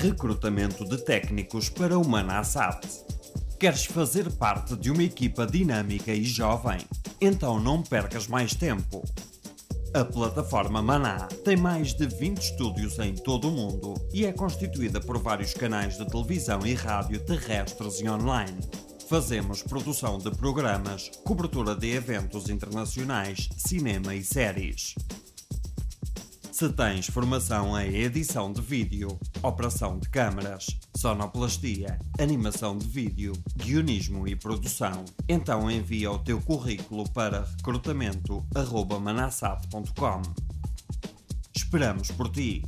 recrutamento de técnicos para o Manasat. Queres fazer parte de uma equipa dinâmica e jovem? Então não percas mais tempo. A plataforma Maná tem mais de 20 estúdios em todo o mundo e é constituída por vários canais de televisão e rádio terrestres e online. Fazemos produção de programas, cobertura de eventos internacionais, cinema e séries. Se tens formação em edição de vídeo, operação de câmaras, sonoplastia, animação de vídeo, guionismo e produção, então envia o teu currículo para recrutamento@manassat.com. Esperamos por ti.